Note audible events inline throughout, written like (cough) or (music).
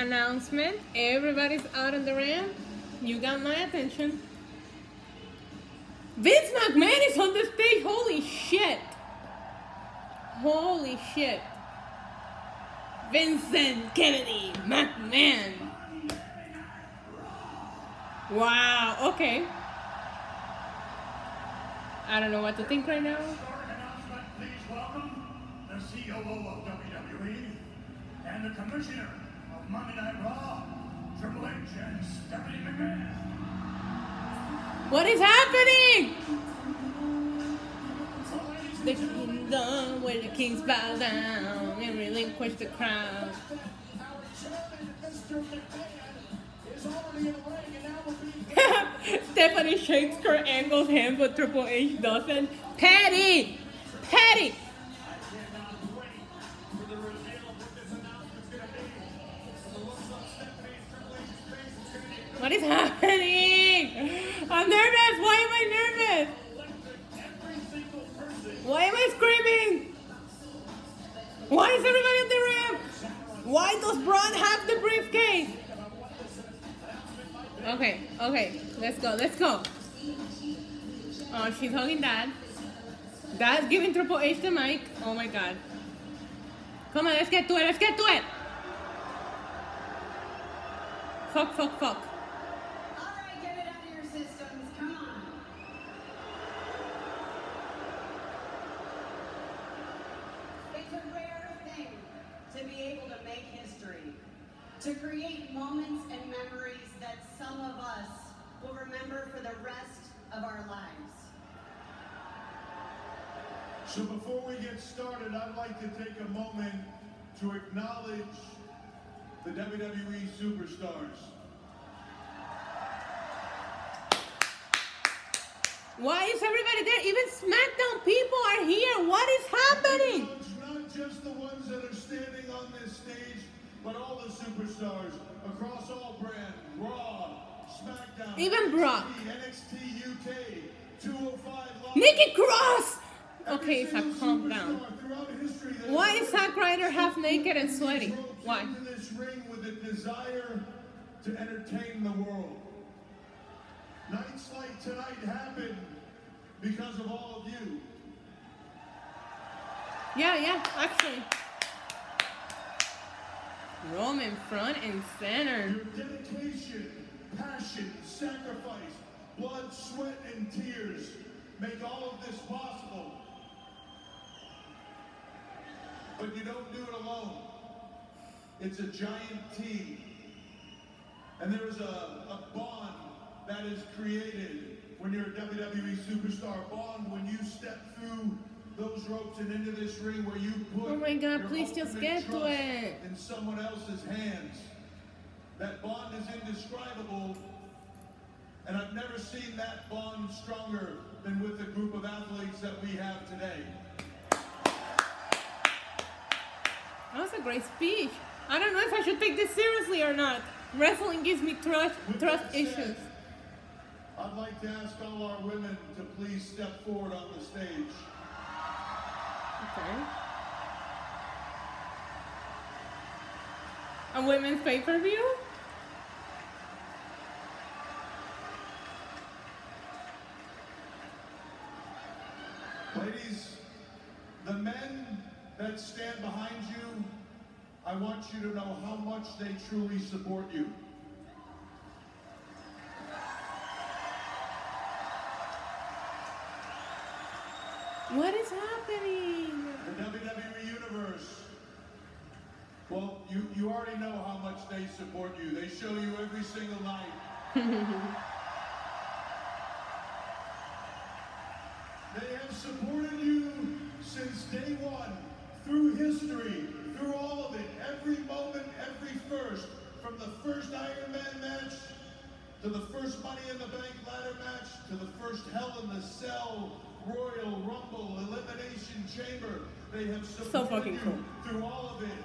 announcement. Everybody's out on the ramp. You got my attention. Vince McMahon is on the stage. Holy shit. Holy shit. Vincent Kennedy McMahon. Wow, okay. I don't know what to think right now. Please welcome the COO of WWE and the Commissioner Monday Night Raw, Triple H and Stephanie. What is happening? The kingdom where the kings bow down and relinquish the crown. (laughs) Stephanie shakes Kurt Angle's hand, but Triple H doesn't. Patty! Patty! What is happening? I'm nervous. Why am I nervous? Why am I screaming? Why is everybody on the ramp? Why does Braun have the briefcase? Okay, okay, let's go, let's go. Oh, she's hugging Dad. Dad's giving Triple H the mic. Oh my God. Come on, let's get to it, let's get to it. Fuck, fuck, fuck. All right, get it out of your systems. Come on. It's a rare thing to be able to make history, to create moments and memories that some of us will remember for the rest of our lives. So before we get started, I'd like to take a moment to acknowledge the WWE superstars. Why is everybody there? Even SmackDown people are here. What is happening? Just the ones that are standing on this stage, but all the superstars across all brands, Raw, SmackDown, Even Brock. NXT UK, 205 Live. Nikki Cross! Okay, single calm down. Why is Zack Ryder half naked and sweaty? Why? this ring with a desire to entertain the world. Nights like tonight happen because of all of you. Yeah, yeah, actually. Roman front and center. Your dedication, passion, sacrifice, blood, sweat, and tears make all of this possible. But you don't do it alone. It's a giant team. And there is a, a bond that is created when you're a WWE superstar. Bond when you step through those ropes and into this ring where you put Oh my God, please just get to it. in someone else's hands. That bond is indescribable, and I've never seen that bond stronger than with the group of athletes that we have today. That was a great speech. I don't know if I should take this seriously or not. Wrestling gives me trust With trust that said, issues. I'd like to ask all our women to please step forward on the stage. Okay. A women's pay-per-view? Ladies, the men that stand behind you, I want you to know how much they truly support you. What is happening? The WWE Universe. Well, you, you already know how much they support you. They show you every single night. (laughs) They have supported you since day one, through history, through all of it, every moment, every first, from the first Iron Man match to the first Money in the Bank ladder match to the first Hell in the Cell, Royal Rumble, Elimination Chamber. They have supported fucking cool. through all of it.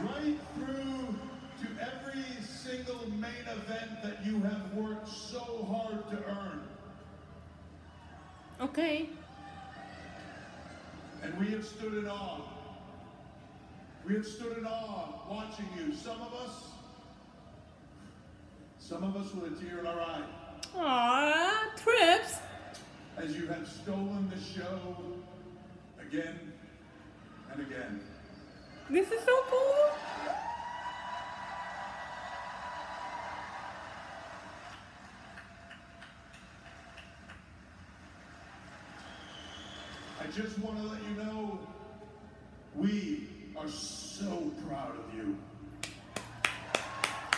right through to every single main event that you have worked so hard to earn. Okay. And we have stood in awe We have stood in awe watching you. Some of us, some of us with a tear in our eye, Aww, trips. as you have stolen the show again and again. This is so cool. I just want to let you know we are so proud of you.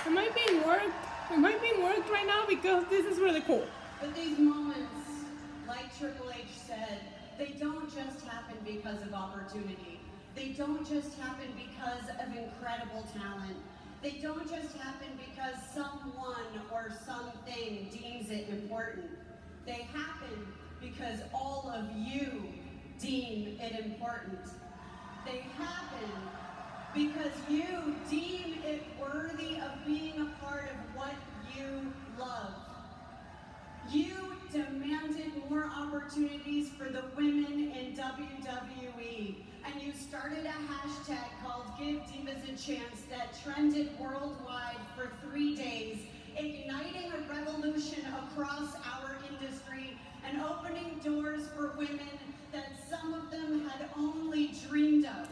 Am I being worked? Am I being worked right now? Because this is really cool. But these moments, like Triple H said, they don't just happen because of opportunity. They don't just happen because of incredible talent. They don't just happen because someone or something deems it important. They happen because all of you deem it important. They happen because you deem it worthy of being a part of what you love. You demanded more opportunities for the women in WWE, and you started a hashtag called Give Divas a Chance that trended worldwide for three days, igniting a revolution across our industry and opening doors for women that some of them had only dreamed of.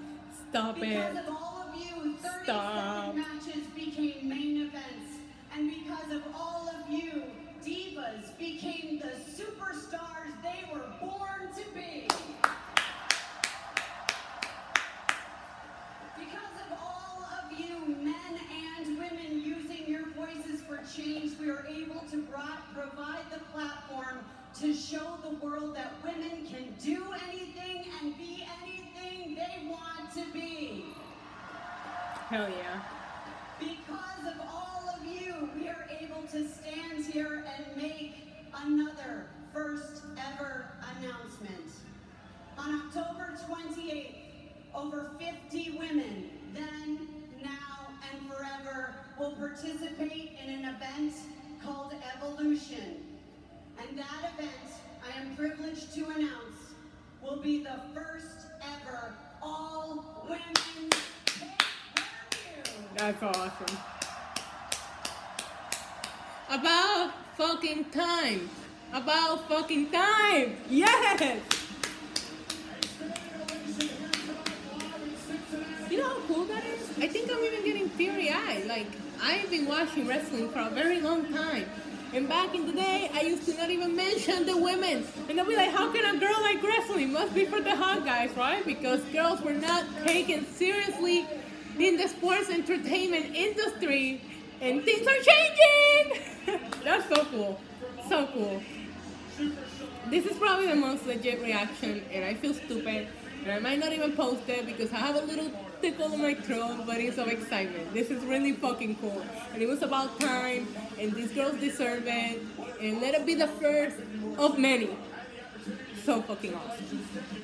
Stop Because it. of all of you, 30 Stop. matches became main events. And because of all of you, became the superstars they were born to be. Because of all of you, men and women, using your voices for change, we are able to provide the platform to show the world that women can do anything and be anything they want to be. Hell yeah. Because of all of you, we are able to stand here and make another first ever announcement. On October 28th, over 50 women, then, now, and forever, will participate in an event called Evolution. And that event, I am privileged to announce, will be the first ever all women. That's awesome. About fucking time. About fucking time. Yes. You know how cool that is? I think I'm even getting teary eyed. Like, I've been watching wrestling for a very long time. And back in the day, I used to not even mention the women. And I'd be like, how can a girl like wrestling? Must be for the hot guys, right? Because girls were not taken seriously in the sports entertainment industry. And things are changing! (laughs) That's so cool. So cool. This is probably the most legit reaction, and I feel stupid. And I might not even post it because I have a little tickle in my throat, but it's of excitement. This is really fucking cool. And it was about time, and these girls deserve it. And let it be the first of many. So fucking awesome.